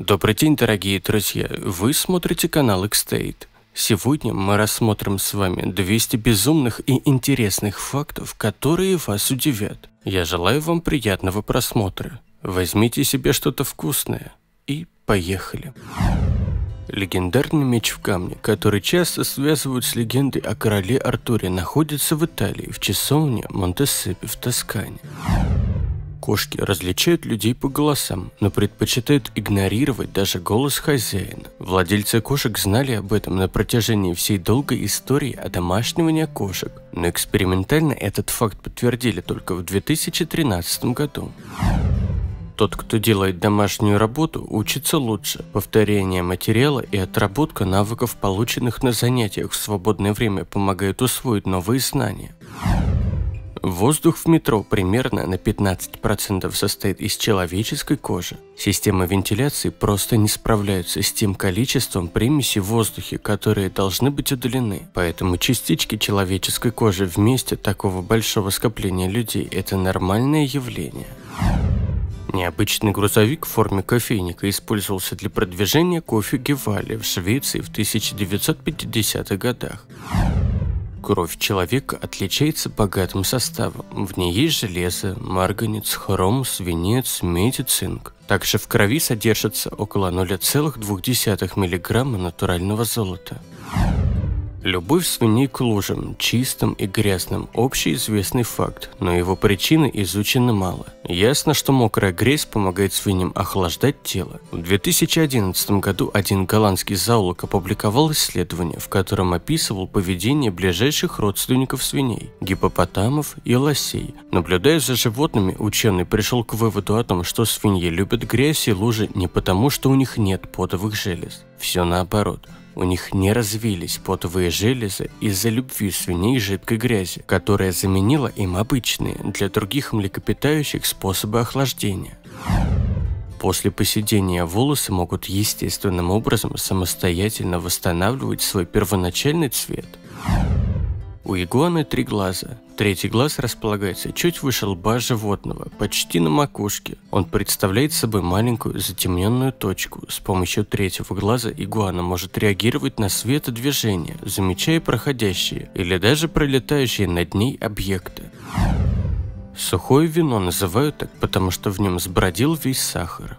Добрый день, дорогие друзья! Вы смотрите канал Xstate. Сегодня мы рассмотрим с вами 200 безумных и интересных фактов, которые вас удивят. Я желаю вам приятного просмотра. Возьмите себе что-то вкусное и поехали. Легендарный меч в камне, который часто связывают с легендой о короле Артуре, находится в Италии, в часовне Монтесепи в Тоскане. Кошки различают людей по голосам, но предпочитают игнорировать даже голос хозяина. Владельцы кошек знали об этом на протяжении всей долгой истории одомашнивания кошек, но экспериментально этот факт подтвердили только в 2013 году. Тот, кто делает домашнюю работу, учится лучше. Повторение материала и отработка навыков, полученных на занятиях в свободное время, помогают усвоить новые знания. Воздух в метро примерно на 15% состоит из человеческой кожи. Системы вентиляции просто не справляются с тем количеством примесей в воздухе, которые должны быть удалены. Поэтому частички человеческой кожи вместе такого большого скопления людей – это нормальное явление. Необычный грузовик в форме кофейника использовался для продвижения кофе Гевали в Швеции в 1950-х годах. Кровь человека отличается богатым составом. В ней есть железо, марганец, хром, свинец, медь и цинк. Также в крови содержится около 0,2 мг натурального золота. Любовь свиней к лужам, чистым и грязным – общеизвестный факт, но его причины изучены мало. Ясно, что мокрая грязь помогает свиньям охлаждать тело. В 2011 году один голландский зоолог опубликовал исследование, в котором описывал поведение ближайших родственников свиней – гипопотамов и лосей. Наблюдая за животными, ученый пришел к выводу о том, что свиньи любят грязь и лужи не потому, что у них нет потовых желез. Все наоборот – у них не развились потовые железы из-за любви свиней и жидкой грязи, которая заменила им обычные для других млекопитающих способы охлаждения. После поседения волосы могут естественным образом самостоятельно восстанавливать свой первоначальный цвет. У игуаны три глаза. Третий глаз располагается чуть выше лба животного, почти на макушке. Он представляет собой маленькую затемненную точку. С помощью третьего глаза игуана может реагировать на свет и движение, замечая проходящие или даже пролетающие над ней объекты. Сухое вино называют так, потому что в нем сбродил весь сахар.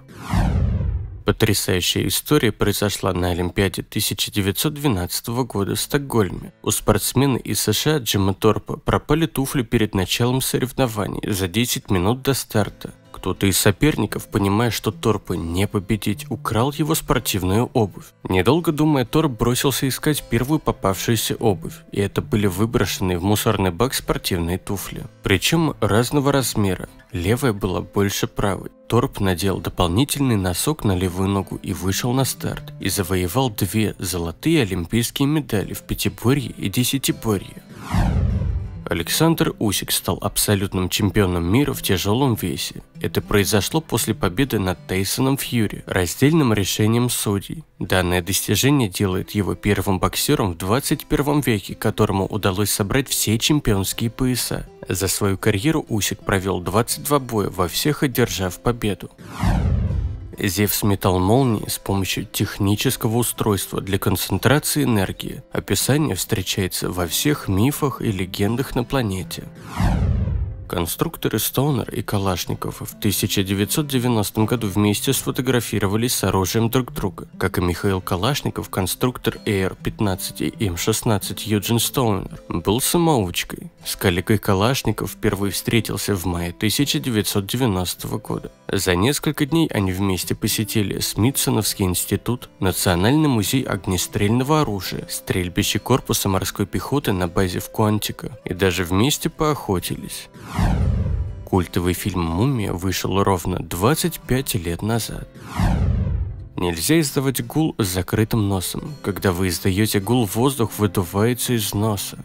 Потрясающая история произошла на Олимпиаде 1912 года в Стокгольме. У спортсмена из США Джима Торпа пропали туфли перед началом соревнований за 10 минут до старта. Кто-то из соперников, понимая, что Торпа не победить, украл его спортивную обувь. Недолго думая, Торп бросился искать первую попавшуюся обувь, и это были выброшенные в мусорный бак спортивные туфли. Причем разного размера. Левая была больше правой. Торп надел дополнительный носок на левую ногу и вышел на старт, и завоевал две золотые олимпийские медали в пятиборье и десятиборье. Александр Усик стал абсолютным чемпионом мира в тяжелом весе. Это произошло после победы над Тейсоном Фьюри раздельным решением судей. Данное достижение делает его первым боксером в 21 веке, которому удалось собрать все чемпионские пояса. За свою карьеру Усик провел 22 боя, во всех одержав победу. Зевс метал молнии с помощью технического устройства для концентрации энергии. Описание встречается во всех мифах и легендах на планете. Конструкторы Стоунер и Калашников в 1990 году вместе сфотографировались с оружием друг друга. Как и Михаил Калашников, конструктор AR-15 и М-16 Юджин Стоунер был самоучкой. С коллегой Калашников впервые встретился в мае 1990 года. За несколько дней они вместе посетили Смитсоновский институт, Национальный музей огнестрельного оружия, стрельбище корпуса морской пехоты на базе в Куантико и даже вместе поохотились. Культовый фильм «Мумия» вышел ровно 25 лет назад. Нельзя издавать гул с закрытым носом. Когда вы издаете гул, воздух выдувается из носа.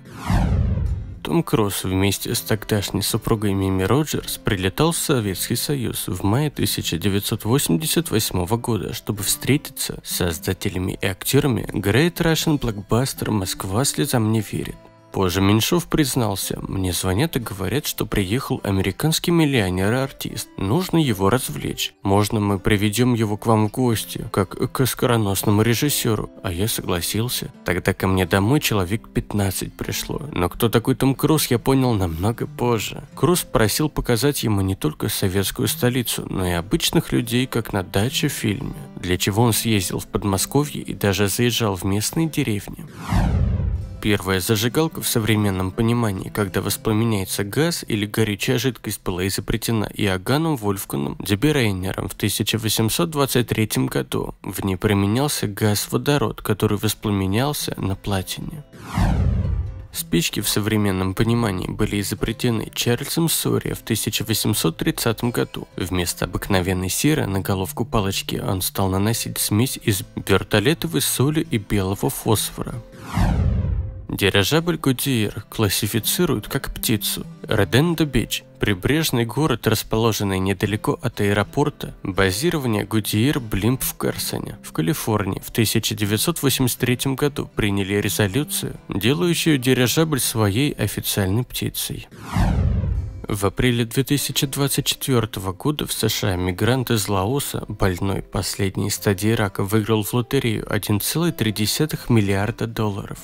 Том Круз вместе с тогдашней супругой Мими Роджерс прилетал в Советский Союз в мае 1988 года, чтобы встретиться с создателями и актерами Great Russian Blockbuster «Москва слезам не верит». Позже Меньшов признался, мне звонят и говорят, что приехал американский миллионер и артист. Нужно его развлечь. Можно мы приведем его к вам в гости, как к скороносному режиссеру. А я согласился. Тогда ко мне домой человек 15 пришло. Но кто такой Том Круз, я понял намного позже. Круз просил показать ему не только советскую столицу, но и обычных людей, как на даче в фильме. Для чего он съездил в Подмосковье и даже заезжал в местные деревни. Первая зажигалка в современном понимании, когда воспламеняется газ или горючая жидкость была изобретена Иоганном Вольфганом Деберейнером в 1823 году. В ней применялся газ-водород, который воспламенялся на платине. Спички в современном понимании были изобретены Чарльзом Сориа в 1830 году. Вместо обыкновенной серы на головку палочки он стал наносить смесь из бертолетовой соли и белого фосфора. Дирижабль Гудиер классифицируют как птицу. Редендо-Бич – прибрежный город, расположенный недалеко от аэропорта, базирование Гудиер Блимп в Карсоне, в Калифорнии, в 1983 году приняли резолюцию, делающую дирижабль своей официальной птицей. В апреле 2024 года в США мигрант из Лаоса, больной последней стадии рака, выиграл в лотерею 1,3 миллиарда долларов.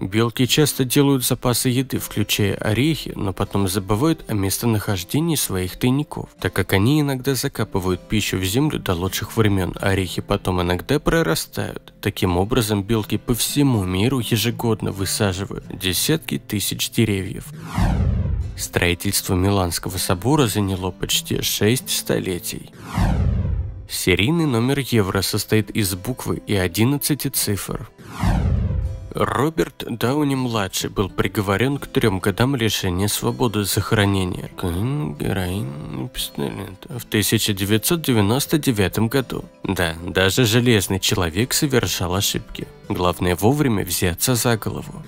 Белки часто делают запасы еды, включая орехи, но потом забывают о местонахождении своих тайников, так как они иногда закапывают пищу в землю до лучших времен, а орехи потом иногда прорастают. Таким образом, белки по всему миру ежегодно высаживают десятки тысяч деревьев. Строительство Миланского собора заняло почти 6 столетий. Серийный номер евро состоит из буквы и 11 цифр. Роберт Дауни-младший был приговорен к трем годам лишения свободы за хранение героин в 1999 году. Да, даже железный человек совершал ошибки. Главное вовремя взяться за голову.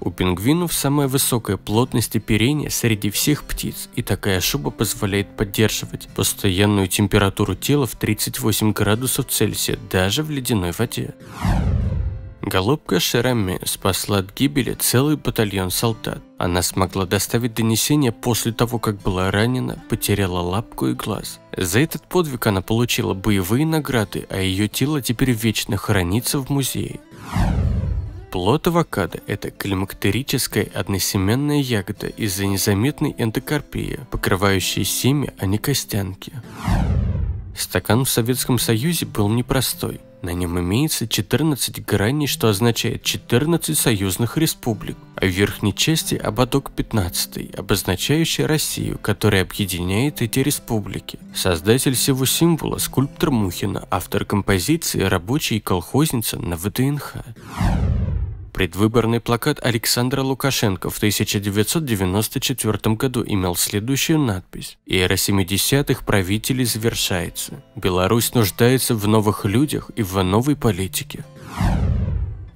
У пингвинов самая высокая плотность оперения среди всех птиц, и такая шуба позволяет поддерживать постоянную температуру тела в 38 градусов Цельсия даже в ледяной воде. Голубка Шерами спасла от гибели целый батальон солдат. Она смогла доставить донесение после того, как была ранена, потеряла лапку и глаз. За этот подвиг она получила боевые награды, а ее тело теперь вечно хранится в музее. Плод авокадо – это климактерическая односеменная ягода из-за незаметной эндокарпии, покрывающей семя, а не костянки. Стакан в Советском Союзе был непростой. На нем имеется 14 граней, что означает 14 союзных республик, а в верхней части ободок 15, обозначающий Россию, которая объединяет эти республики. Создатель всего символа – скульптор Мухина, автор композиции – рабочий и колхозница на ВДНХ. Предвыборный плакат Александра Лукашенко в 1994 году имел следующую надпись «Эра 70-х правителей завершается. Беларусь нуждается в новых людях и в новой политике».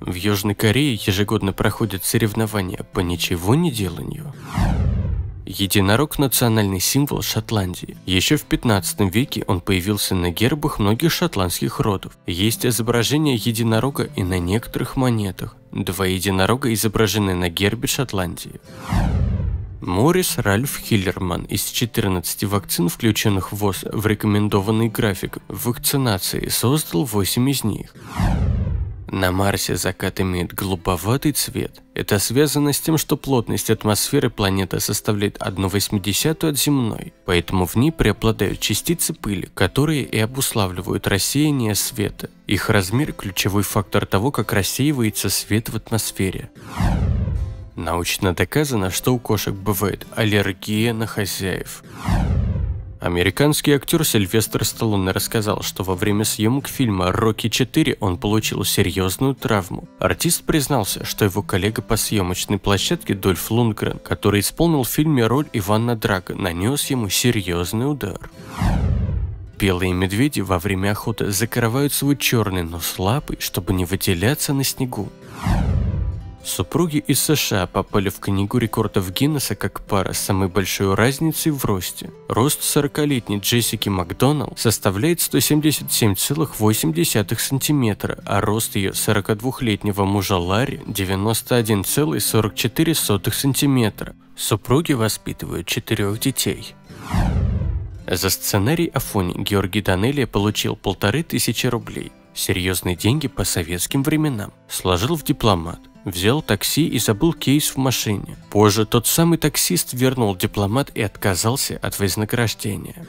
В Южной Корее ежегодно проходят соревнования по ничего не деланию. Единорог – национальный символ Шотландии. Еще в 15 веке он появился на гербах многих шотландских родов. Есть изображение единорога и на некоторых монетах. Два единорога изображены на гербе Шотландии. Морис Ральф Хиллерман из 14 вакцин, включенных в ВОЗ в рекомендованный график вакцинации, создал 8 из них. На Марсе закат имеет голубоватый цвет. Это связано с тем, что плотность атмосферы планеты составляет 1,8 от земной, поэтому в ней преобладают частицы пыли, которые и обуславливают рассеяние света. Их размер – ключевой фактор того, как рассеивается свет в атмосфере. Научно доказано, что у кошек бывает аллергия на хозяев. Американский актер Сильвестр Сталлоне рассказал, что во время съемок фильма «Рокки 4» он получил серьезную травму. Артист признался, что его коллега по съемочной площадке Дольф Лундгрен, который исполнил в фильме роль Ивана Драга, нанес ему серьезный удар. Белые медведи во время охоты закрывают свой черный нос лапой, чтобы не выделяться на снегу. Супруги из США попали в книгу рекордов Гиннесса как пара с самой большой разницей в росте. Рост 40-летней Джессики Макдоналл составляет 177,8 см, а рост ее 42-летнего мужа Ларри 91,44 см. Супруги воспитывают четырех детей. За сценарий Афони Георгий Данелия получил полторы тысячи рублей. Серьезные деньги по советским временам. Сложил в дипломат. Взял такси и забыл кейс в машине. Позже тот самый таксист вернул дипломат и отказался от вознаграждения.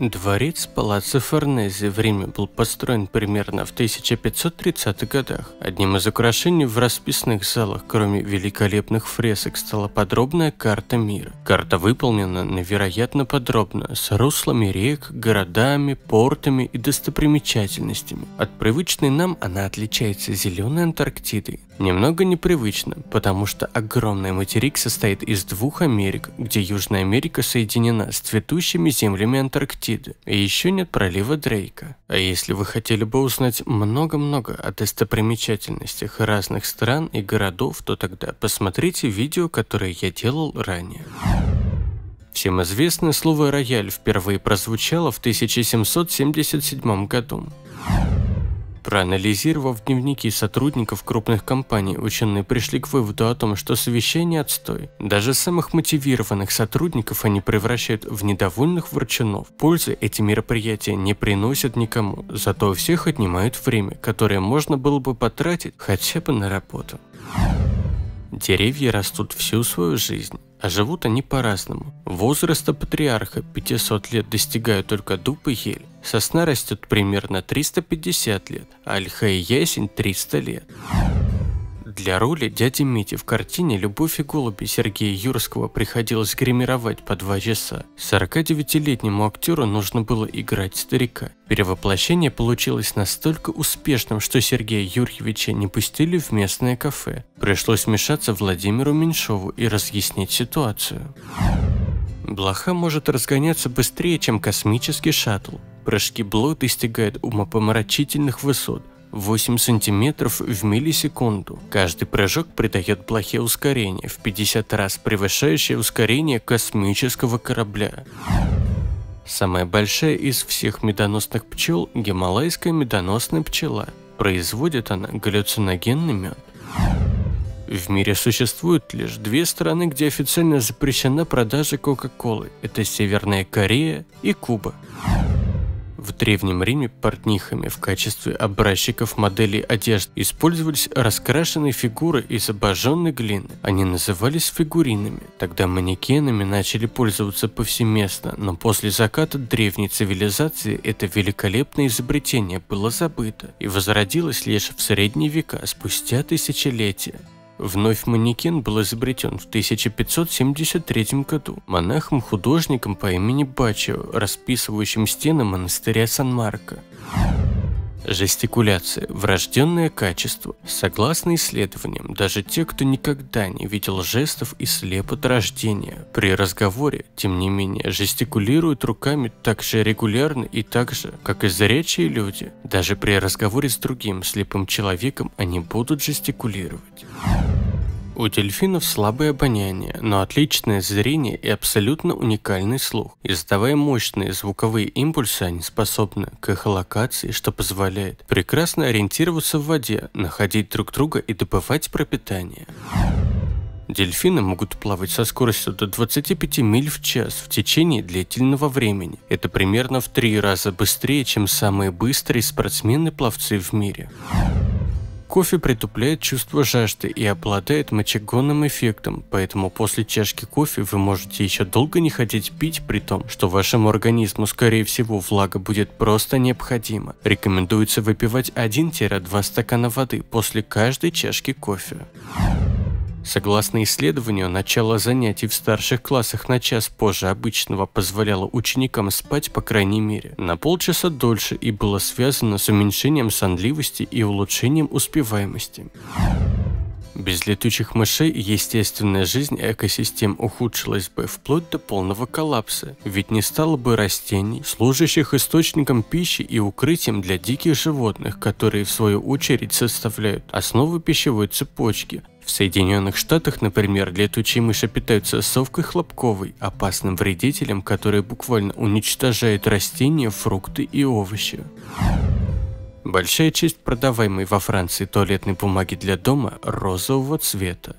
Дворец Палаццо Форнезе в Риме был построен примерно в 1530-х годах. Одним из украшений в расписных залах, кроме великолепных фресок, стала подробная карта мира. Карта выполнена невероятно подробно, с руслами рек, городами, портами и достопримечательностями. От привычной нам она отличается зеленой Антарктидой, Немного непривычно, потому что огромный материк состоит из двух Америк, где Южная Америка соединена с цветущими землями Антарктиды, и еще нет пролива Дрейка. А если вы хотели бы узнать много-много о достопримечательностях разных стран и городов, то тогда посмотрите видео, которое я делал ранее. Всем известное слово «рояль» впервые прозвучало в 1777 году. Проанализировав дневники сотрудников крупных компаний, ученые пришли к выводу о том, что совещание отстой. Даже самых мотивированных сотрудников они превращают в недовольных ворчунов. Пользы эти мероприятия не приносят никому, зато у всех отнимают время, которое можно было бы потратить хотя бы на работу. Деревья растут всю свою жизнь, а живут они по-разному. Возраста патриарха 500 лет достигают только дуб и ель. Сосна растет примерно 350 лет, а ольха и ясень 300 лет. Для роли дяди Мити в картине «Любовь и голуби» Сергея Юрского приходилось гримировать по два часа. 49-летнему актеру нужно было играть старика. Перевоплощение получилось настолько успешным, что Сергея Юрьевича не пустили в местное кафе. Пришлось вмешаться Владимиру Меньшову и разъяснить ситуацию. Блоха может разгоняться быстрее, чем космический шаттл. Прыжки Бло достигают умопомрачительных высот – 8 сантиметров в миллисекунду. Каждый прыжок придает блохе ускорение, в 50 раз превышающее ускорение космического корабля. Самая большая из всех медоносных пчел – гималайская медоносная пчела. Производит она галлюциногенный мед. В мире существует лишь две страны, где официально запрещена продажа Кока-Колы. Это Северная Корея и Куба. В Древнем Риме портнихами в качестве образчиков моделей одежды использовались раскрашенные фигуры из обожженной глины. Они назывались фигуринами. Тогда манекенами начали пользоваться повсеместно, но после заката древней цивилизации это великолепное изобретение было забыто и возродилось лишь в средние века спустя тысячелетия. Вновь манекен был изобретен в 1573 году монахом-художником по имени Бачио, расписывающим стены монастыря Сан-Марко. Жестикуляция – врожденное качество. Согласно исследованиям, даже те, кто никогда не видел жестов и слеп от рождения, при разговоре, тем не менее, жестикулируют руками так же регулярно и так же, как и зрячие люди. Даже при разговоре с другим слепым человеком они будут жестикулировать. У дельфинов слабое обоняние, но отличное зрение и абсолютно уникальный слух. Издавая мощные звуковые импульсы, они способны к эхолокации, что позволяет прекрасно ориентироваться в воде, находить друг друга и добывать пропитание. Дельфины могут плавать со скоростью до 25 миль в час в течение длительного времени. Это примерно в три раза быстрее, чем самые быстрые спортсмены-пловцы в мире. Кофе притупляет чувство жажды и обладает мочегонным эффектом, поэтому после чашки кофе вы можете еще долго не хотеть пить, при том, что вашему организму скорее всего влага будет просто необходима. Рекомендуется выпивать 1-2 стакана воды после каждой чашки кофе. Согласно исследованию, начало занятий в старших классах на час позже обычного позволяло ученикам спать по крайней мере на полчаса дольше и было связано с уменьшением сонливости и улучшением успеваемости. Без летучих мышей естественная жизнь экосистем ухудшилась бы вплоть до полного коллапса, ведь не стало бы растений, служащих источником пищи и укрытием для диких животных, которые в свою очередь составляют основу пищевой цепочки, в Соединенных Штатах, например, летучие мыши питаются совкой хлопковой, опасным вредителем, который буквально уничтожает растения, фрукты и овощи. Большая часть продаваемой во Франции туалетной бумаги для дома розового цвета.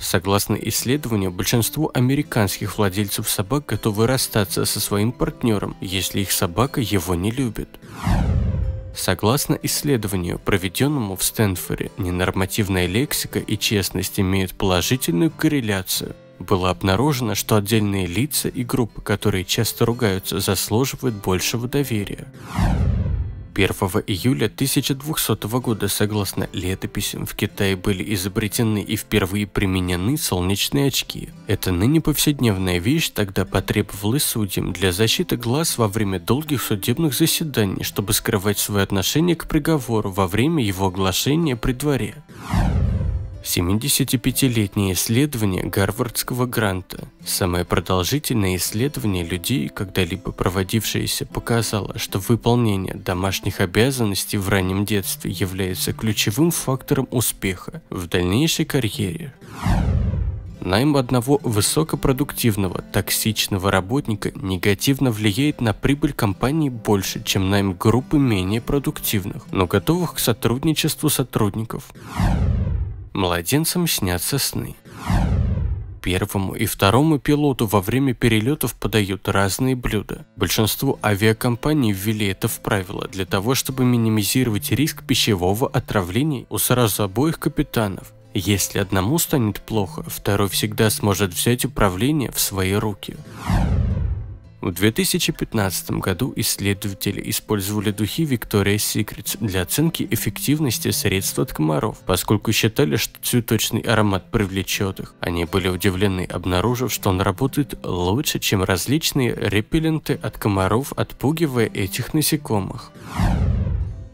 Согласно исследованию, большинство американских владельцев собак готовы расстаться со своим партнером, если их собака его не любит. Согласно исследованию, проведенному в Стэнфоре, ненормативная лексика и честность имеют положительную корреляцию. Было обнаружено, что отдельные лица и группы, которые часто ругаются, заслуживают большего доверия. 1 июля 1200 года, согласно летописям, в Китае были изобретены и впервые применены солнечные очки. Это ныне повседневная вещь тогда потребовалась судьям для защиты глаз во время долгих судебных заседаний, чтобы скрывать свое отношение к приговору во время его оглашения при дворе. 75-летнее исследование Гарвардского гранта, самое продолжительное исследование людей, когда-либо проводившееся, показало, что выполнение домашних обязанностей в раннем детстве является ключевым фактором успеха в дальнейшей карьере. Найм одного высокопродуктивного, токсичного работника негативно влияет на прибыль компании больше, чем найм группы менее продуктивных, но готовых к сотрудничеству сотрудников. Младенцам снятся сны. Первому и второму пилоту во время перелетов подают разные блюда. Большинство авиакомпаний ввели это в правило для того, чтобы минимизировать риск пищевого отравления у сразу обоих капитанов. Если одному станет плохо, второй всегда сможет взять управление в свои руки. В 2015 году исследователи использовали духи Victoria's Secret для оценки эффективности средств от комаров, поскольку считали, что цветочный аромат привлечет их. Они были удивлены, обнаружив, что он работает лучше, чем различные репелленты от комаров, отпугивая этих насекомых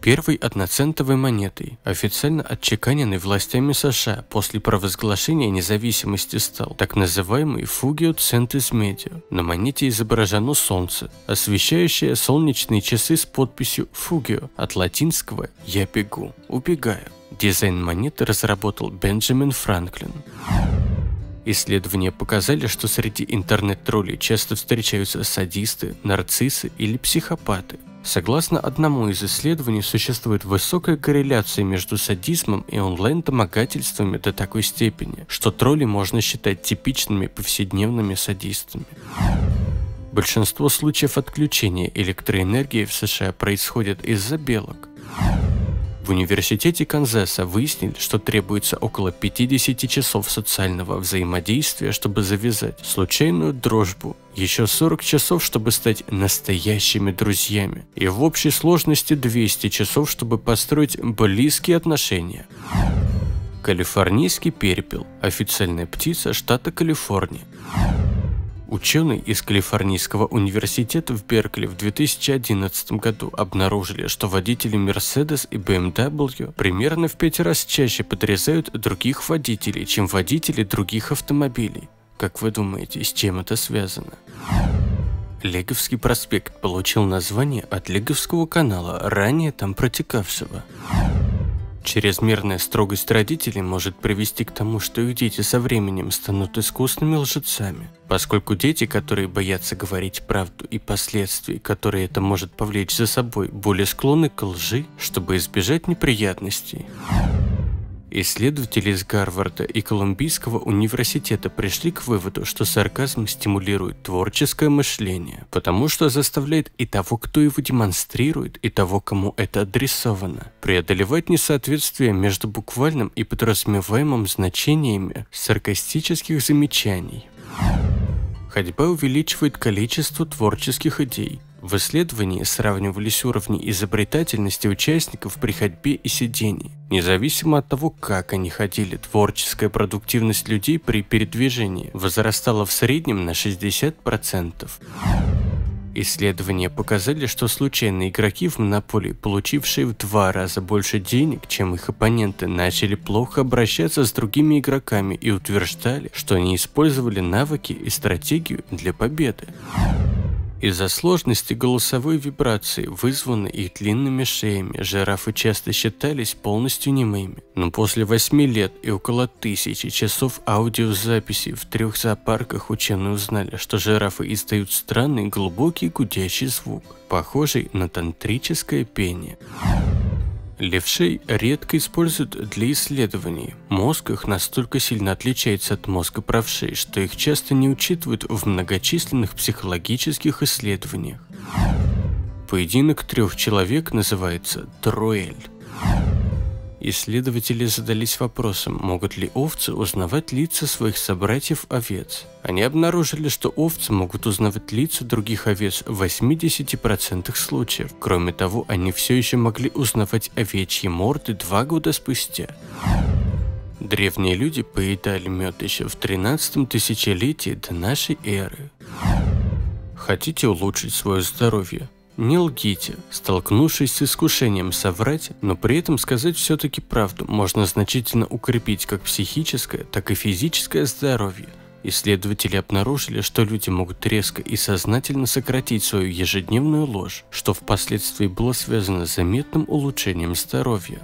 первой одноцентовой монетой, официально отчеканенной властями США после провозглашения независимости стал так называемый Fugio Centis Medio. На монете изображено солнце, освещающее солнечные часы с подписью Fugio от латинского «Я бегу, убегаю». Дизайн монеты разработал Бенджамин Франклин. Исследования показали, что среди интернет-троллей часто встречаются садисты, нарциссы или психопаты. Согласно одному из исследований, существует высокая корреляция между садизмом и онлайн-домогательствами до такой степени, что тролли можно считать типичными повседневными садистами. Большинство случаев отключения электроэнергии в США происходят из-за белок. В университете Канзаса выяснили, что требуется около 50 часов социального взаимодействия, чтобы завязать случайную дружбу, еще 40 часов, чтобы стать настоящими друзьями, и в общей сложности 200 часов, чтобы построить близкие отношения. Калифорнийский перепел – официальная птица штата Калифорния. Ученые из Калифорнийского университета в Беркли в 2011 году обнаружили, что водители Mercedes и BMW примерно в пять раз чаще подрезают других водителей, чем водители других автомобилей. Как вы думаете, с чем это связано? Леговский проспект получил название от Леговского канала, ранее там протекавшего. Чрезмерная строгость родителей может привести к тому, что их дети со временем станут искусными лжецами, поскольку дети, которые боятся говорить правду и последствий, которые это может повлечь за собой, более склонны к лжи, чтобы избежать неприятностей. Исследователи из Гарварда и Колумбийского университета пришли к выводу, что сарказм стимулирует творческое мышление, потому что заставляет и того, кто его демонстрирует, и того, кому это адресовано, преодолевать несоответствие между буквальным и подразумеваемым значениями саркастических замечаний. Ходьба увеличивает количество творческих идей, в исследовании сравнивались уровни изобретательности участников при ходьбе и сидении. Независимо от того, как они ходили, творческая продуктивность людей при передвижении возрастала в среднем на 60%. Исследования показали, что случайные игроки в монополии, получившие в два раза больше денег, чем их оппоненты, начали плохо обращаться с другими игроками и утверждали, что они использовали навыки и стратегию для победы. Из-за сложности голосовой вибрации, вызванной их длинными шеями, жирафы часто считались полностью немыми. Но после восьми лет и около тысячи часов аудиозаписи в трех зоопарках ученые узнали, что жирафы издают странный глубокий гудящий звук, похожий на тантрическое пение. Левшей редко используют для исследований. Мозг их настолько сильно отличается от мозга правшей, что их часто не учитывают в многочисленных психологических исследованиях. Поединок трех человек называется троэль. Исследователи задались вопросом, могут ли овцы узнавать лица своих собратьев-овец. Они обнаружили, что овцы могут узнавать лица других овец в 80% случаев. Кроме того, они все еще могли узнавать овечьи морды два года спустя. Древние люди поедали мед еще в 13 тысячелетии до нашей эры. Хотите улучшить свое здоровье? Не лгите, столкнувшись с искушением соврать, но при этом сказать все-таки правду можно значительно укрепить как психическое, так и физическое здоровье. Исследователи обнаружили, что люди могут резко и сознательно сократить свою ежедневную ложь, что впоследствии было связано с заметным улучшением здоровья.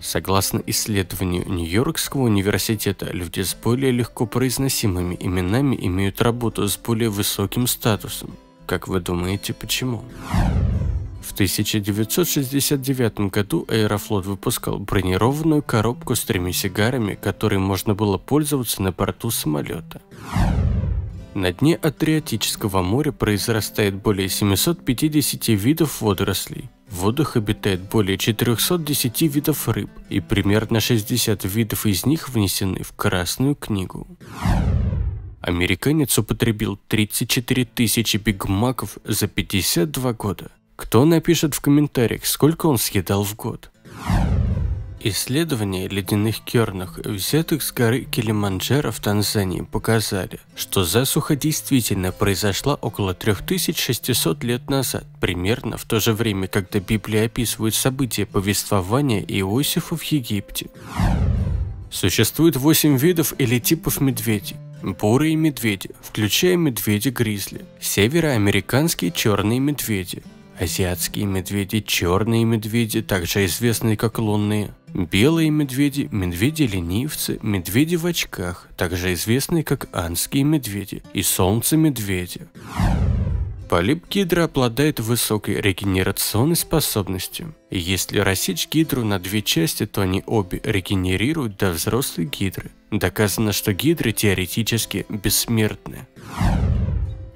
Согласно исследованию Нью-Йоркского университета, люди с более легко произносимыми именами имеют работу с более высоким статусом. Как вы думаете, почему? В 1969 году Аэрофлот выпускал бронированную коробку с тремя сигарами, которой можно было пользоваться на борту самолета. На дне Адриатического моря произрастает более 750 видов водорослей. В водах обитает более 410 видов рыб, и примерно 60 видов из них внесены в Красную книгу. Американец употребил 34 тысячи бигмаков за 52 года. Кто напишет в комментариях, сколько он съедал в год? Исследования ледяных кернах, взятых с горы Килиманджаро в Танзании, показали, что засуха действительно произошла около 3600 лет назад, примерно в то же время, когда Библия описывает события повествования Иосифа в Египте. Существует 8 видов или типов медведей. Бурые медведи, включая медведи-гризли, североамериканские черные медведи, азиатские медведи, черные медведи, также известные как лунные, белые медведи, медведи-ленивцы, медведи в очках, также известные как анские медведи и солнце-медведи. Полип гидра обладает высокой регенерационной способностью. Если рассечь гидру на две части, то они обе регенерируют до взрослой гидры. Доказано, что гидры теоретически бессмертны.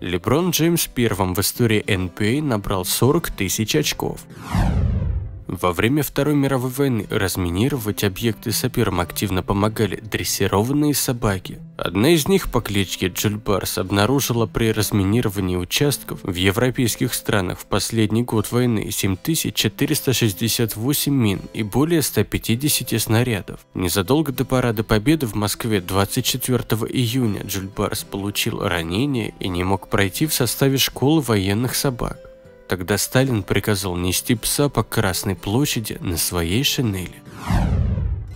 Леброн Джеймс первым в истории NBA набрал 40 тысяч очков. Во время Второй мировой войны разминировать объекты саперам активно помогали дрессированные собаки. Одна из них по кличке Джульбарс обнаружила при разминировании участков в европейских странах в последний год войны 7468 мин и более 150 снарядов. Незадолго до Парада Победы в Москве 24 июня Джульбарс получил ранение и не мог пройти в составе школы военных собак. Тогда Сталин приказал нести пса по Красной площади на своей шинели.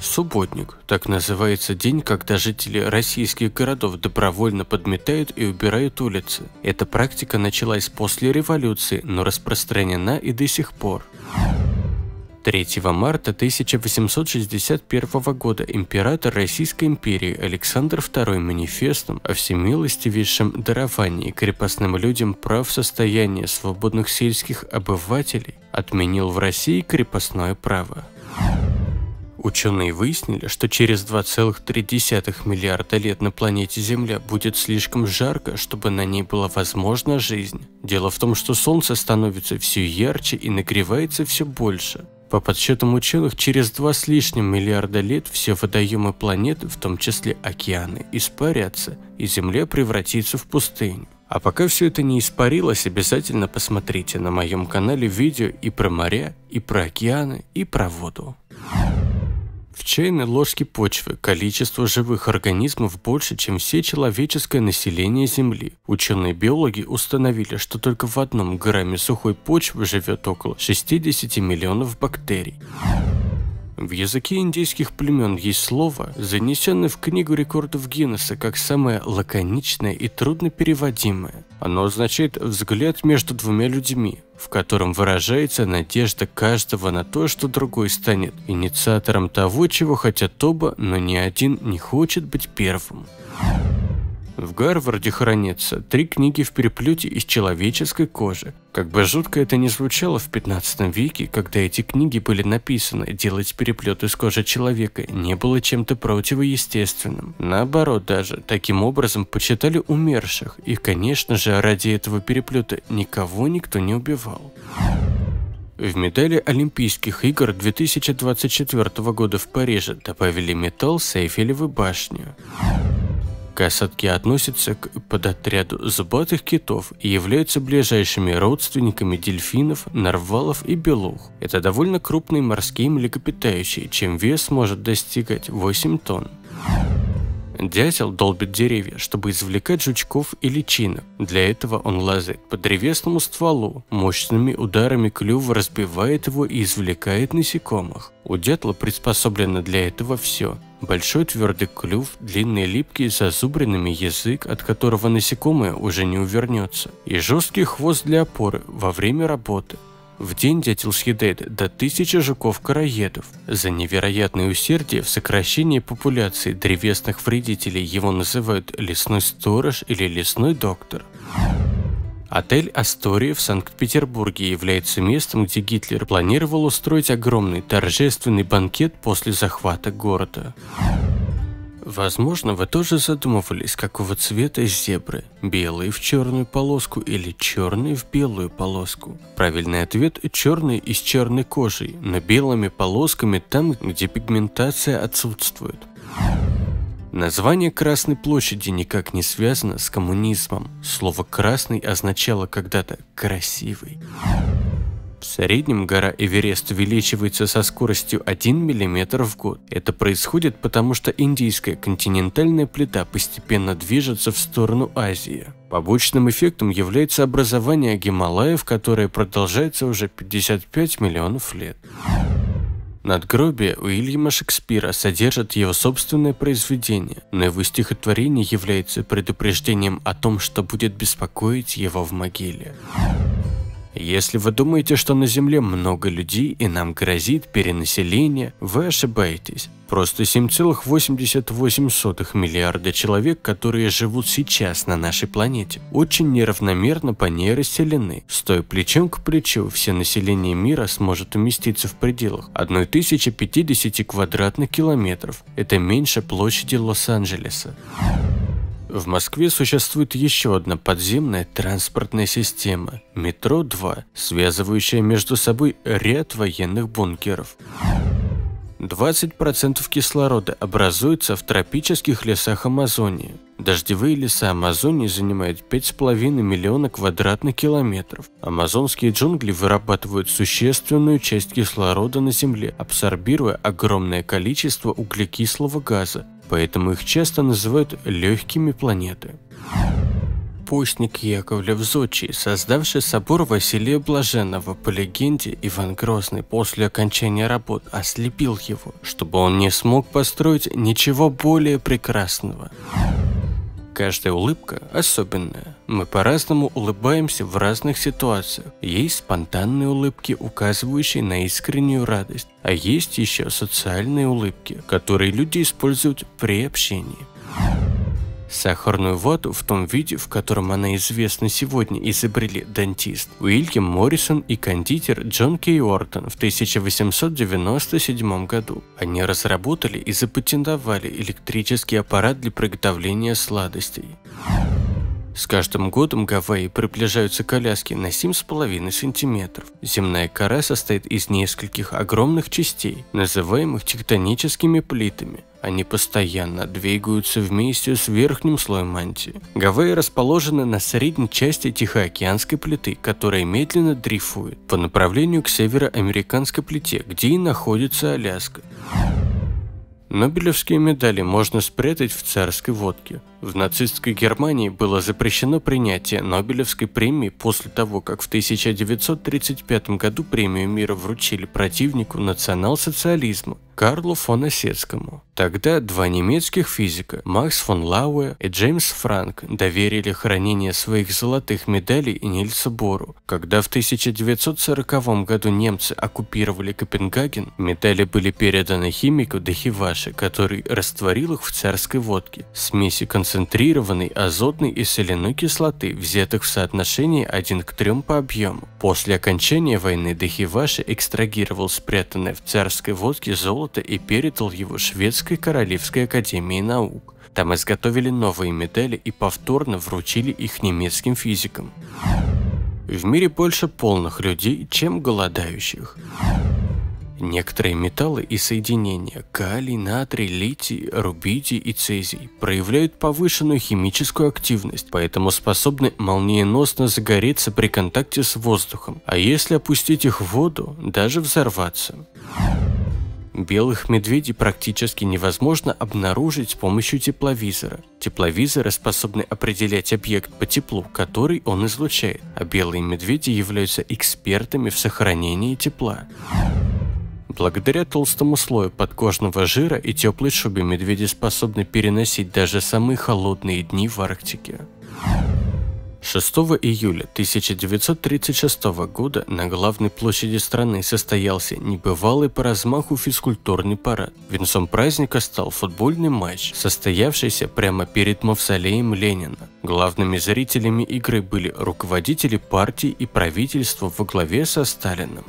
Субботник – так называется день, когда жители российских городов добровольно подметают и убирают улицы. Эта практика началась после революции, но распространена и до сих пор. 3 марта 1861 года император Российской империи Александр II манифестом о всемилостивейшем даровании крепостным людям прав состояния свободных сельских обывателей отменил в России крепостное право. Ученые выяснили, что через 2,3 миллиарда лет на планете Земля будет слишком жарко, чтобы на ней была возможна жизнь. Дело в том, что Солнце становится все ярче и нагревается все больше. По подсчетам ученых, через два с лишним миллиарда лет все водоемы планеты, в том числе океаны, испарятся, и Земля превратится в пустыню. А пока все это не испарилось, обязательно посмотрите на моем канале видео и про моря, и про океаны, и про воду. В чайной ложке почвы количество живых организмов больше, чем все человеческое население Земли. Ученые-биологи установили, что только в одном грамме сухой почвы живет около 60 миллионов бактерий. В языке индейских племен есть слово, занесенное в книгу рекордов Гиннесса как самое лаконичное и трудно переводимое. Оно означает «взгляд между двумя людьми», в котором выражается надежда каждого на то, что другой станет инициатором того, чего хотят оба, но ни один не хочет быть первым. В Гарварде хранятся три книги в переплете из человеческой кожи. Как бы жутко это ни звучало в 15 веке, когда эти книги были написаны, делать переплет из кожи человека не было чем-то противоестественным. Наоборот даже, таким образом почитали умерших, и, конечно же, ради этого переплета никого никто не убивал. В медали Олимпийских игр 2024 года в Париже добавили металл с Эйфелевой башню. Касатки относятся к подотряду зубатых китов и являются ближайшими родственниками дельфинов, нарвалов и белух. Это довольно крупные морские млекопитающие, чем вес может достигать 8 тонн. Дятел долбит деревья, чтобы извлекать жучков и личинок. Для этого он лазает по древесному стволу, мощными ударами клюва разбивает его и извлекает насекомых. У дятла приспособлено для этого все. Большой твердый клюв, длинный липкий с зазубринами язык, от которого насекомое уже не увернется, и жесткий хвост для опоры во время работы. В день дятел съедает до тысячи жуков-короедов. За невероятное усердие в сокращении популяции древесных вредителей его называют лесной сторож или лесной доктор. Отель «Астория» в Санкт-Петербурге является местом, где Гитлер планировал устроить огромный торжественный банкет после захвата города. Возможно, вы тоже задумывались, какого цвета зебры – белые в черную полоску или черные в белую полоску. Правильный ответ – черные и с черной кожей, но белыми полосками там, где пигментация отсутствует. Название Красной площади никак не связано с коммунизмом. Слово «красный» означало когда-то «красивый». Среднем гора Эверест увеличивается со скоростью 1 мм в год. Это происходит потому, что индийская континентальная плита постепенно движется в сторону Азии. Побочным эффектом является образование Гималаев, которое продолжается уже 55 миллионов лет. Надгробие Уильяма Шекспира содержит его собственное произведение, но его стихотворение является предупреждением о том, что будет беспокоить его в могиле. Если вы думаете, что на Земле много людей и нам грозит перенаселение, вы ошибаетесь. Просто 7,88 миллиарда человек, которые живут сейчас на нашей планете, очень неравномерно по ней расселены. Стоя плечом к плечу, все население мира сможет уместиться в пределах 1050 квадратных километров. Это меньше площади Лос-Анджелеса. В Москве существует еще одна подземная транспортная система – Метро-2, связывающая между собой ряд военных бункеров. 20% кислорода образуется в тропических лесах Амазонии. Дождевые леса Амазонии занимают 5,5 миллиона квадратных километров. Амазонские джунгли вырабатывают существенную часть кислорода на Земле, абсорбируя огромное количество углекислого газа, поэтому их часто называют легкими планеты. Постник Яковлев Зодчий, создавший собор Василия Блаженного, по легенде Иван Грозный после окончания работ ослепил его, чтобы он не смог построить ничего более прекрасного. Каждая улыбка особенная. Мы по-разному улыбаемся в разных ситуациях. Есть спонтанные улыбки, указывающие на искреннюю радость, а есть еще социальные улыбки, которые люди используют при общении. Сахарную вату в том виде, в котором она известна сегодня, изобрели дантист Уильям Моррисон и кондитер Джон Кей Уортон в 1897 году. Они разработали и запатентовали электрический аппарат для приготовления сладостей. С каждым годом Гавайи приближаются коляски на 7,5 сантиметров. Земная кора состоит из нескольких огромных частей, называемых тектоническими плитами. Они постоянно двигаются вместе с верхним слоем мантии. Гавайи расположены на средней части Тихоокеанской плиты, которая медленно дрейфует по направлению к североамериканской плите, где и находится Аляска. Нобелевские медали можно спрятать в царской водке. В нацистской Германии было запрещено принятие Нобелевской премии после того, как в 1935 году премию мира вручили противнику национал-социализма Карлу фон Осетскому. Тогда два немецких физика, Макс фон Лауэ и Джеймс Франк, доверили хранение своих золотых медалей Нильсу Бору. Когда в 1940 году немцы оккупировали Копенгаген, медали были переданы химику Дахиваши, который растворил их в царской водке, смеси концентрированной азотной и соляной кислоты, взятых в соотношении 1 к 3 по объему. После окончания войны Дахиваши экстрагировал спрятанное в царской водке золото и передал его шведской Королевской академии наук. Там изготовили новые медали и повторно вручили их немецким физикам. В мире больше полных людей, чем голодающих. Некоторые металлы и соединения – калий, натрий, литий, рубидий и цезий – проявляют повышенную химическую активность, поэтому способны молниеносно загореться при контакте с воздухом, а если опустить их в воду – даже взорваться. Белых медведей практически невозможно обнаружить с помощью тепловизора. Тепловизоры способны определять объект по теплу, который он излучает, а белые медведи являются экспертами в сохранении тепла. Благодаря толстому слою подкожного жира и теплой шубе медведи способны переносить даже самые холодные дни в Арктике. 6 июля 1936 года на главной площади страны состоялся небывалый по размаху физкультурный парад. Венцом праздника стал футбольный матч, состоявшийся прямо перед мавзолеем Ленина. Главными зрителями игры были руководители партии и правительства во главе со Сталиным.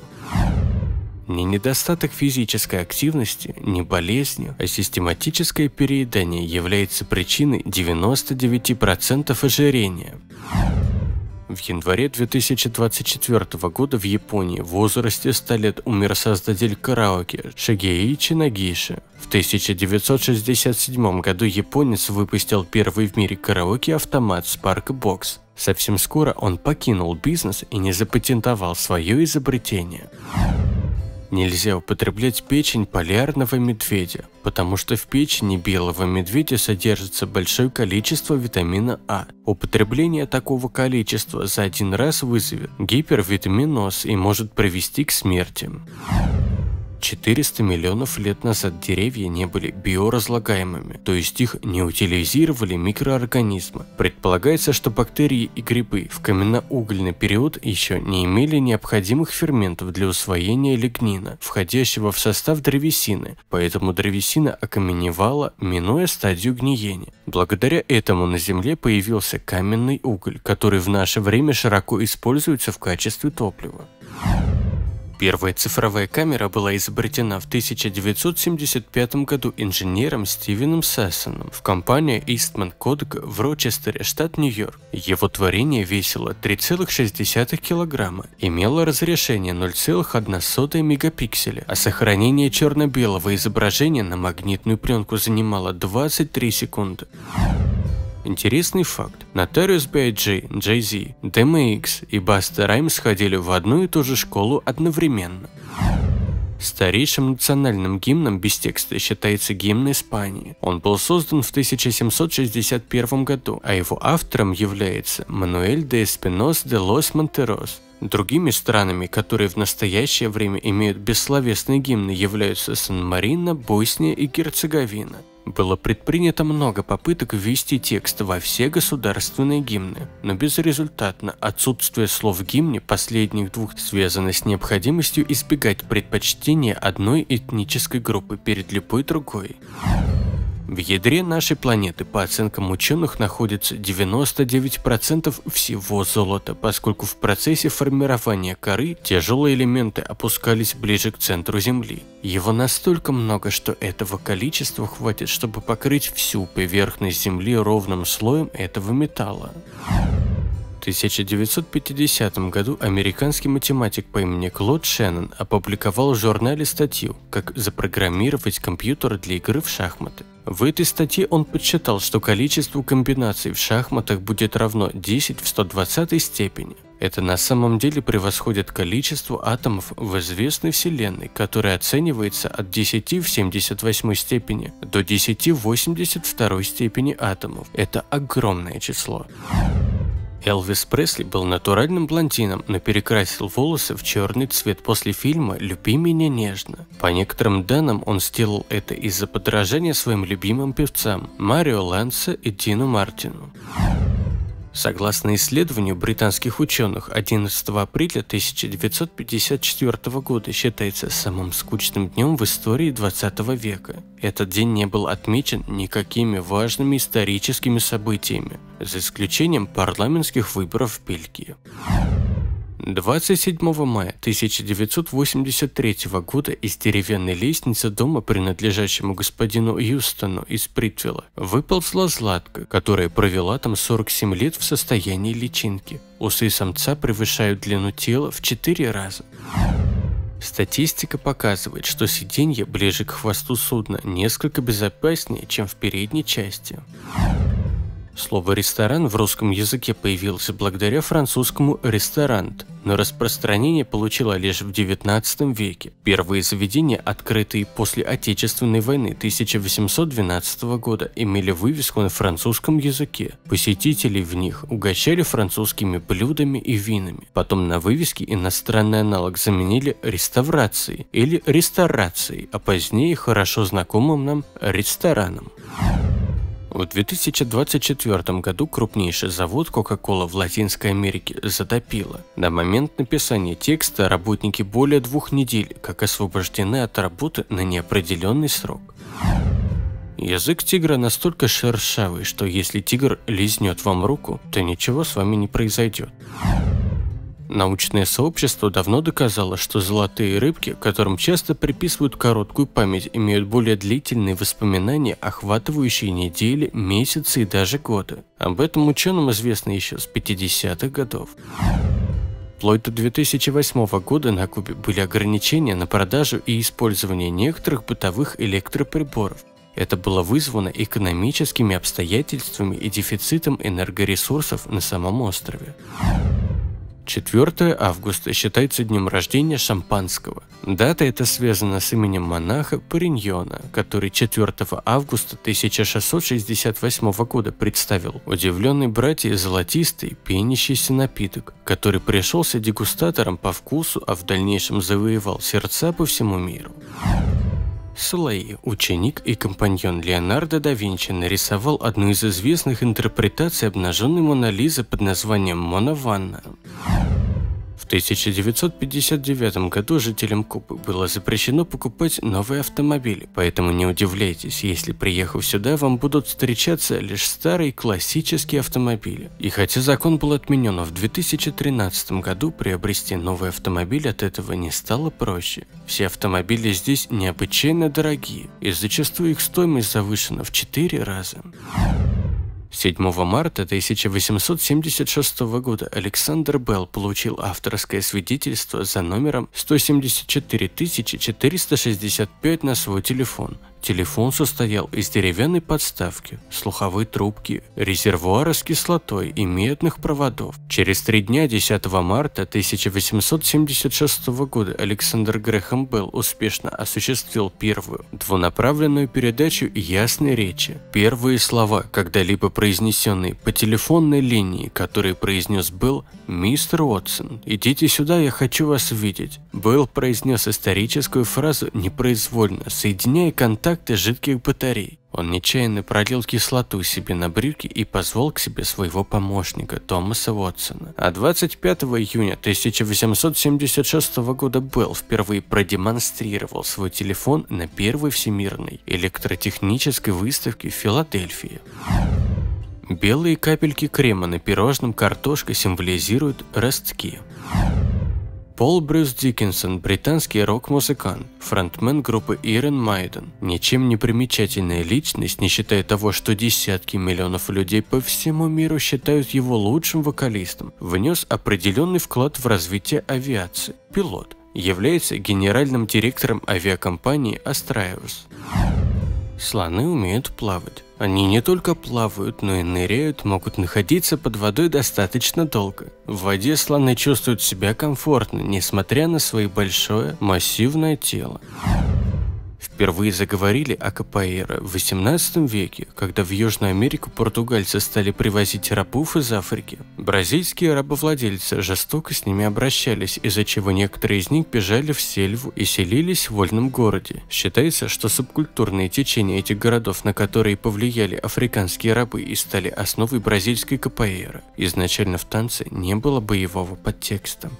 Не недостаток физической активности, не болезни, а систематическое переедание является причиной 99% ожирения. В январе 2024 года в Японии в возрасте 100 лет умер создатель караоке Шигеичи Нагиши. В 1967 году японец выпустил первый в мире караоке-автомат Spark Box. Совсем скоро он покинул бизнес и не запатентовал свое изобретение. Нельзя употреблять печень полярного медведя, потому что в печени белого медведя содержится большое количество витамина А. Употребление такого количества за один раз вызовет гипервитаминоз и может привести к смерти. 400 миллионов лет назад деревья не были биоразлагаемыми, то есть их не утилизировали микроорганизмы. Предполагается, что бактерии и грибы в каменноугольный период еще не имели необходимых ферментов для усвоения лигнина, входящего в состав древесины, поэтому древесина окаменевала, минуя стадию гниения. Благодаря этому на Земле появился каменный уголь, который в наше время широко используется в качестве топлива. Первая цифровая камера была изобретена в 1975 году инженером Стивеном Сассоном в компании Eastman Kodak в Рочестере, штат Нью-Йорк. Его творение весило 3,6 килограмма, имело разрешение 0,1 мегапикселя, а сохранение черно-белого изображения на магнитную пленку занимало 23 секунды. Интересный факт. Нотариус B.I.G., Jay-Z, DMX и Баста Раймс ходили в одну и ту же школу одновременно. Старейшим национальным гимном без текста считается гимн Испании. Он был создан в 1761 году, а его автором является Мануэль де Эспинос де Лос Монтерос. Другими странами, которые в настоящее время имеют бессловесные гимны, являются Сан-Марино, Босния и Герцеговина. Было предпринято много попыток ввести текст во все государственные гимны, но безрезультатно отсутствие слов в гимне последних двух связано с необходимостью избегать предпочтения одной этнической группы перед любой другой. В ядре нашей планеты, по оценкам ученых, находится 99% всего золота, поскольку в процессе формирования коры тяжелые элементы опускались ближе к центру Земли. Его настолько много, что этого количества хватит, чтобы покрыть всю поверхность Земли ровным слоем этого металла. 1950 году американский математик по имени Клод Шеннон опубликовал в журнале статью «Как запрограммировать компьютер для игры в шахматы». В этой статье он подсчитал, что количество комбинаций в шахматах будет равно 10 в 120 степени. Это на самом деле превосходит количество атомов в известной Вселенной, которое оценивается от 10 в 78 степени до 10 в 82 степени атомов. Это огромное число. Элвис Пресли был натуральным блондином, но перекрасил волосы в черный цвет после фильма «Люби меня нежно». По некоторым данным, он сделал это из-за подражания своим любимым певцам Марио Ланса и Дину Мартину. Согласно исследованию британских ученых, 11 апреля 1954 года считается самым скучным днем в истории 20 века. Этот день не был отмечен никакими важными историческими событиями, за исключением парламентских выборов в Бельгии. 27 мая 1983 года из деревянной лестницы дома, принадлежащему господину Юстону из Притвилла, выползла Златка, которая провела там 47 лет в состоянии личинки. Усы самца превышают длину тела в 4 раза. Статистика показывает, что сиденье ближе к хвосту судна несколько безопаснее, чем в передней части. Слово «ресторан» в русском языке появился благодаря французскому «ресторант», но распространение получило лишь в XIX веке. Первые заведения, открытые после Отечественной войны 1812 года, имели вывеску на французском языке. Посетителей в них угощали французскими блюдами и винами. Потом на вывеске иностранный аналог заменили реставрацией или ресторацией, а позднее хорошо знакомым нам рестораном. В 2024 году крупнейший завод Coca-Cola в Латинской Америке затопило. На момент написания текста работники более двух недель как освобождены от работы на неопределенный срок. Язык тигра настолько шершавый, что если тигр лизнет вам руку, то ничего с вами не произойдет. Научное сообщество давно доказало, что золотые рыбки, которым часто приписывают короткую память, имеют более длительные воспоминания, охватывающие недели, месяцы и даже годы. Об этом ученым известно еще с 50-х годов. Вплоть до 2008 года на Кубе были ограничения на продажу и использование некоторых бытовых электроприборов. Это было вызвано экономическими обстоятельствами и дефицитом энергоресурсов на самом острове. 4 августа считается днем рождения шампанского. Дата эта связана с именем монаха Париньона, который 4 августа 1668 года представил удивленный братья золотистый пенящийся напиток, который пришелся дегустаторам по вкусу, а в дальнейшем завоевал сердца по всему миру. Салаи, ученик и компаньон Леонардо да Винчи, нарисовал одну из известных интерпретаций обнаженной Мона Лизы под названием «Мона Ванна». В 1959 году жителям Кубы было запрещено покупать новые автомобили, поэтому не удивляйтесь, если приехав сюда, вам будут встречаться лишь старые классические автомобили. И хотя закон был отменен в 2013 году, приобрести новый автомобиль от этого не стало проще. Все автомобили здесь необычайно дорогие, и зачастую их стоимость завышена в 4 раза. 7 марта 1876 года Александр Белл получил авторское свидетельство за номером 174 465 на свой телефон – Телефон состоял из деревянной подставки, слуховой трубки, резервуара с кислотой и медных проводов. Через три дня, 10 марта 1876 года, Александр Грэхэм Белл успешно осуществил первую двунаправленную передачу ясной речи. Первые слова, когда-либо произнесенные по телефонной линии, которые произнес Белл «Мистер Уотсон, идите сюда, я хочу вас видеть». Белл произнес историческую фразу непроизвольно, соединяя контакт контакты жидких батарей. Он нечаянно пролил кислоту себе на брюки и позвал к себе своего помощника Томаса Уотсона. А 25 июня 1876 года Белл впервые продемонстрировал свой телефон на первой всемирной электротехнической выставке в Филадельфии. Белые капельки крема на пирожном картошка символизируют ростки. Пол Брюс Диккенсон – британский рок-музыкант, фронтмен группы Iron Maiden. Ничем не примечательная личность, не считая того, что десятки миллионов людей по всему миру считают его лучшим вокалистом, внес определенный вклад в развитие авиации. Пилот. Является генеральным директором авиакомпании Astraeus. Слоны умеют плавать. Они не только плавают, но и ныряют, могут находиться под водой достаточно долго. В воде слоны чувствуют себя комфортно, несмотря на свое большое массивное тело. Впервые заговорили о капоэйра в XVIII веке, когда в Южную Америку португальцы стали привозить рабов из Африки. Бразильские рабовладельцы жестоко с ними обращались, из-за чего некоторые из них бежали в сельву и селились в вольном городе. Считается, что субкультурные течения этих городов, на которые повлияли африканские рабы и стали основой бразильской капоэйры. Изначально в танце не было боевого подтекста.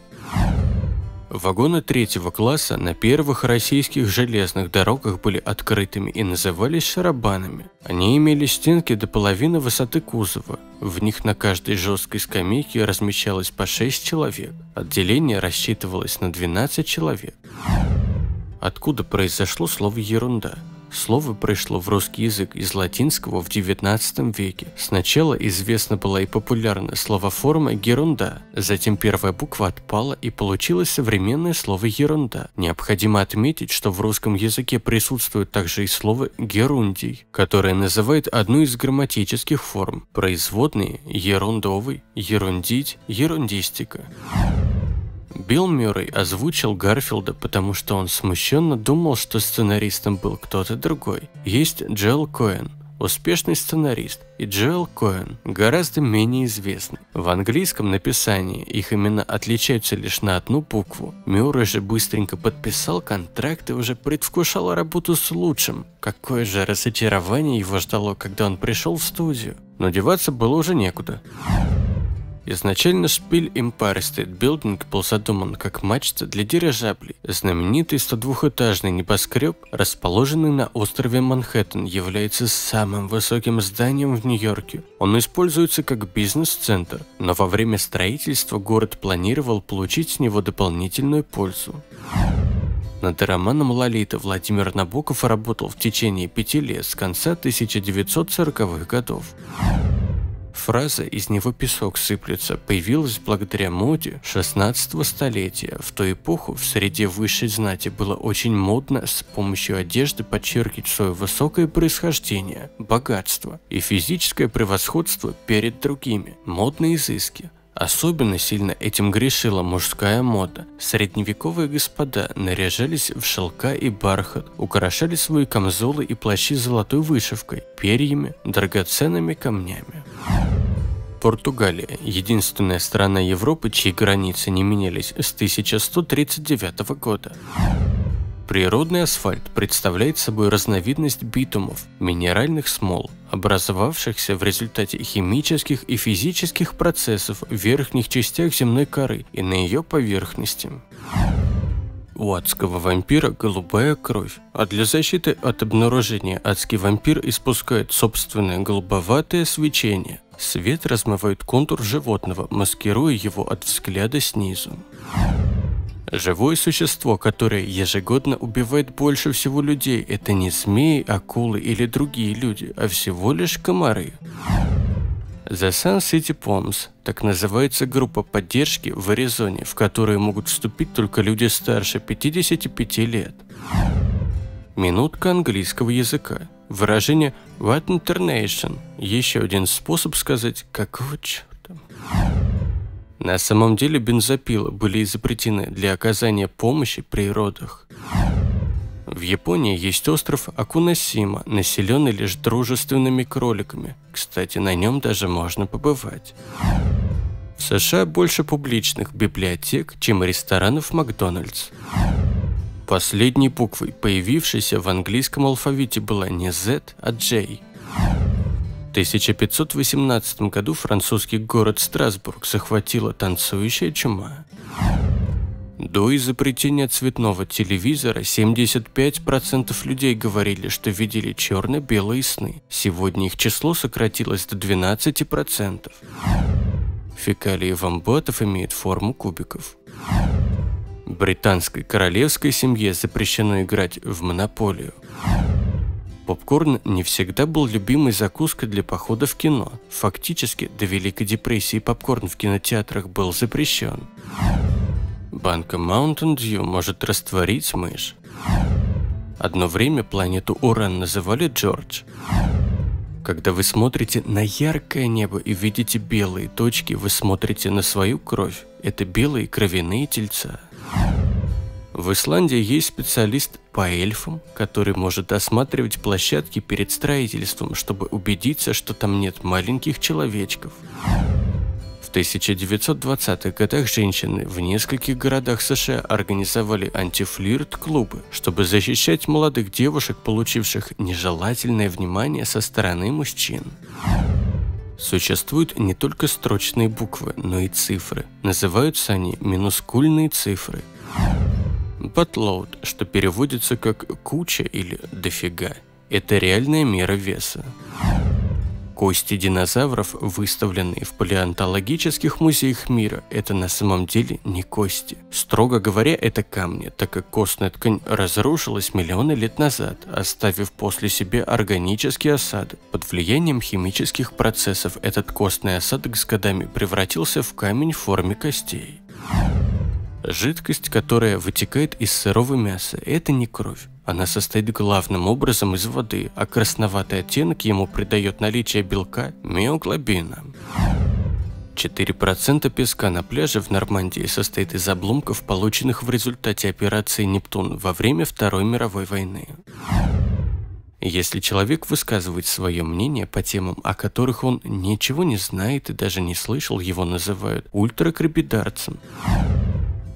Вагоны третьего класса на первых российских железных дорогах были открытыми и назывались шарабанами. Они имели стенки до половины высоты кузова. В них на каждой жесткой скамейке размещалось по 6 человек. Отделение рассчитывалось на 12 человек. Откуда произошло слово «ерунда»? Слово пришло в русский язык из латинского в XIX веке. Сначала известна была и популярная словоформа «герунда», затем первая буква отпала и получилось современное слово «ерунда». Необходимо отметить, что в русском языке присутствует также и слово «герундий», которое называет одну из грамматических форм – производные «ерундовый», «ерундить», «ерундистика». Билл Мюррей озвучил Гарфилда, потому что он смущенно думал, что сценаристом был кто-то другой. Есть Джоэл Коэн, успешный сценарист, и Джоэл Коэн, гораздо менее известный. В английском написании их имена отличаются лишь на одну букву. Мюррей же быстренько подписал контракт и уже предвкушал работу с лучшим. Какое же разочарование его ждало, когда он пришел в студию. Но деваться было уже некуда. Изначально шпиль Empire State Building был задуман как мачта для дирижаблей. Знаменитый 102-этажный небоскреб, расположенный на острове Манхэттен, является самым высоким зданием в Нью-Йорке. Он используется как бизнес-центр, но во время строительства город планировал получить с него дополнительную пользу. Над романом «Лолита» Владимир Набоков работал в течение пяти лет с конца 1940-х годов. Фраза «из него песок сыплется» появилась благодаря моде 16 столетия. В ту эпоху в среде высшей знати было очень модно с помощью одежды подчеркивать свое высокое происхождение, богатство и физическое превосходство перед другими, модные изыски. Особенно сильно этим грешила мужская мода. Средневековые господа наряжались в шелка и бархат, украшали свои камзолы и плащи золотой вышивкой, перьями, драгоценными камнями. Португалия – единственная страна Европы, чьи границы не менялись с 1139 года. Природный асфальт представляет собой разновидность битумов, минеральных смол, образовавшихся в результате химических и физических процессов в верхних частях земной коры и на ее поверхности. У адского вампира голубая кровь, а для защиты от обнаружения адский вампир испускает собственное голубоватое свечение. Свет размывает контур животного, маскируя его от взгляда снизу. Живое существо, которое ежегодно убивает больше всего людей, это не змеи, акулы или другие люди, а всего лишь комары. The Sun City Poms – так называется группа поддержки в Аризоне, в которую могут вступить только люди старше 55 лет. Минутка английского языка. Выражение «What Internation» – еще один способ сказать «какого черта?». На самом деле бензопилы были изобретены для оказания помощи при родах. В Японии есть остров Акунасима, населенный лишь дружественными кроликами. Кстати, на нем даже можно побывать. В США больше публичных библиотек, чем ресторанов Макдональдс. Последней буквой, появившейся в английском алфавите, была не Z, а J. 1518 году французский город Страсбург захватила танцующая чума. До изобретения цветного телевизора 75% людей говорили, что видели черно-белые сны. Сегодня их число сократилось до 12%. Фекалии вамботов имеют форму кубиков. Британской королевской семье запрещено играть в монополию. Попкорн не всегда был любимой закуской для похода в кино. Фактически, до Великой депрессии попкорн в кинотеатрах был запрещен. Банка Mountain Dew может растворить мышь. Одно время планету Уран называли Джордж. Когда вы смотрите на яркое небо и видите белые точки, вы смотрите на свою кровь. Это белые кровяные тельца. В Исландии есть специалист по эльфам, который может осматривать площадки перед строительством, чтобы убедиться, что там нет маленьких человечков. В 1920-х годах женщины в нескольких городах США организовали антифлирт-клубы, чтобы защищать молодых девушек, получивших нежелательное внимание со стороны мужчин. Существуют не только строчные буквы, но и цифры. Называются они минускульные цифры. Buttload, что переводится как «куча» или «дофига», это реальная мера веса. Кости динозавров, выставленные в палеонтологических музеях мира, это на самом деле не кости. Строго говоря, это камни, так как костная ткань разрушилась миллионы лет назад, оставив после себя органический осадок. Под влиянием химических процессов этот костный осадок с годами превратился в камень в форме костей. Жидкость, которая вытекает из сырого мяса, это не кровь. Она состоит главным образом из воды, а красноватый оттенок ему придает наличие белка миоглобина. 4% песка на пляже в Нормандии состоит из обломков, полученных в результате операции «Нептун» во время Второй мировой войны. Если человек высказывает свое мнение по темам, о которых он ничего не знает и даже не слышал, его называют ультракрепидарцем.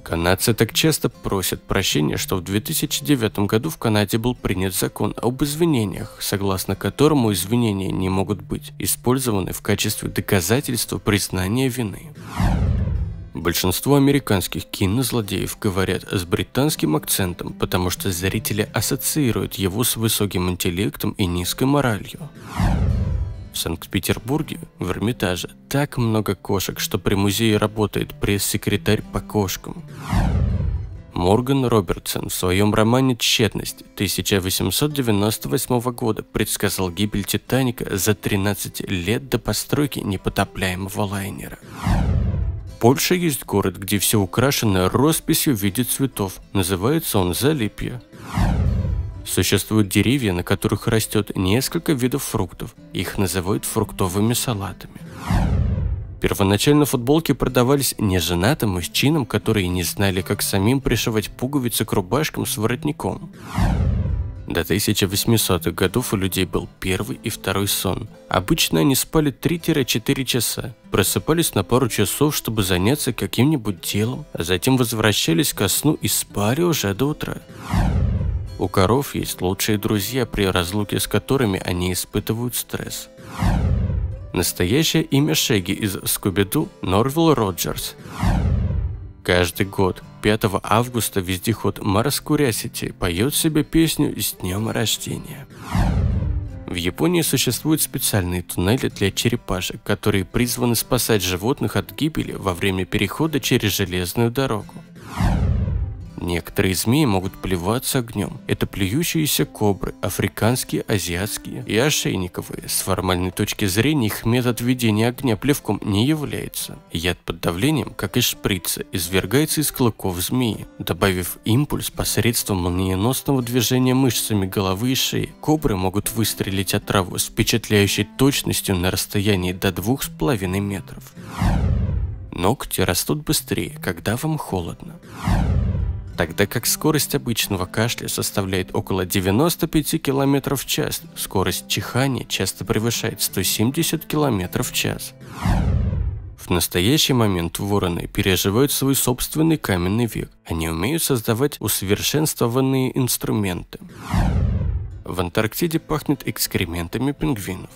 Канадцы так часто просят прощения, что в 2009 году в Канаде был принят закон об извинениях, согласно которому извинения не могут быть использованы в качестве доказательства признания вины. Большинство американских кинозлодеев говорят с британским акцентом, потому что зрители ассоциируют его с высоким интеллектом и низкой моралью. В Санкт-Петербурге, в Эрмитаже, так много кошек, что при музее работает пресс-секретарь по кошкам. Морган Робертсон в своем романе «Тщетность» 1898 года предсказал гибель Титаника за 13 лет до постройки непотопляемого лайнера. В Польше есть город, где все украшено росписью в виде цветов. Называется он Залипье. Существуют деревья, на которых растет несколько видов фруктов. Их называют фруктовыми салатами. Первоначально футболки продавались неженатым мужчинам, которые не знали, как самим пришивать пуговицы к рубашкам с воротником. До 1800-х годов у людей был первый и второй сон. Обычно они спали 3-4 часа, просыпались на пару часов, чтобы заняться каким-нибудь делом, а затем возвращались ко сну и спали уже до утра. У коров есть лучшие друзья, при разлуке с которыми они испытывают стресс. Настоящее имя Шеги из Скуби-Ду – Норвилл Роджерс. Каждый год 5 августа вездеход Марс Курясити поет себе песню «С днем рождения». В Японии существуют специальные туннели для черепашек, которые призваны спасать животных от гибели во время перехода через железную дорогу. Некоторые змеи могут плеваться огнем. Это плюющиеся кобры, африканские, азиатские и ошейниковые. С формальной точки зрения их метод ведения огня плевком не является. Яд под давлением, как и шприца, извергается из клыков змеи, добавив импульс посредством молниеносного движения мышцами головы и шеи. Кобры могут выстрелить отраву с впечатляющей точностью на расстоянии до 2,5 метров. Ногти растут быстрее, когда вам холодно тогда как скорость обычного кашля составляет около 95 км в час. Скорость чихания часто превышает 170 км в час. В настоящий момент вороны переживают свой собственный каменный век. Они умеют создавать усовершенствованные инструменты. В Антарктиде пахнет экскрементами пингвинов.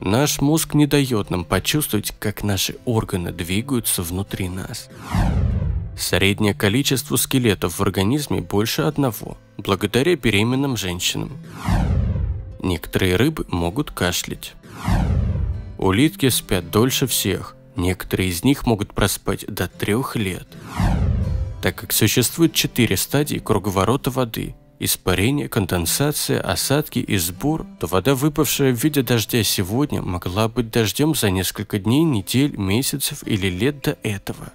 Наш мозг не дает нам почувствовать, как наши органы двигаются внутри нас. Среднее количество скелетов в организме больше одного, благодаря беременным женщинам. Некоторые рыбы могут кашлять. Улитки спят дольше всех, некоторые из них могут проспать до трех лет. Так как существует четыре стадии круговорота воды – испарение, конденсация, осадки и сбор, то вода, выпавшая в виде дождя сегодня, могла быть дождем за несколько дней, недель, месяцев или лет до этого.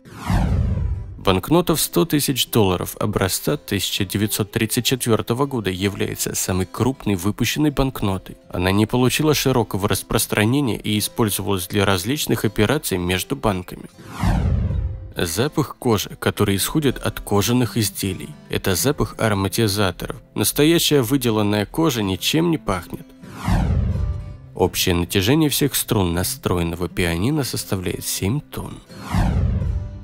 Банкнота в 100 тысяч долларов образца 1934 года является самой крупной выпущенной банкнотой. Она не получила широкого распространения и использовалась для различных операций между банками. Запах кожи, который исходит от кожаных изделий. Это запах ароматизаторов. Настоящая выделанная кожа ничем не пахнет. Общее натяжение всех струн настроенного пианино составляет 7 тонн.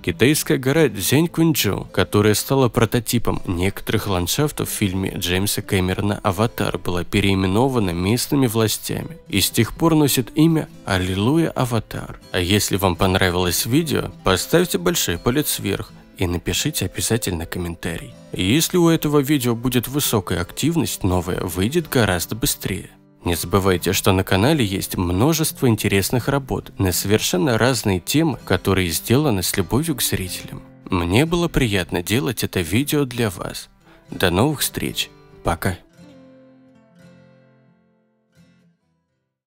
Китайская гора Дзянькунчжоу, которая стала прототипом некоторых ландшафтов в фильме Джеймса Кэмерона «Аватар», была переименована местными властями и с тех пор носит имя «Аллилуйя Аватар». А если вам понравилось видео, поставьте большой палец вверх и напишите обязательно комментарий. Если у этого видео будет высокая активность, новое выйдет гораздо быстрее. Не забывайте, что на канале есть множество интересных работ на совершенно разные темы, которые сделаны с любовью к зрителям. Мне было приятно делать это видео для вас. До новых встреч. Пока.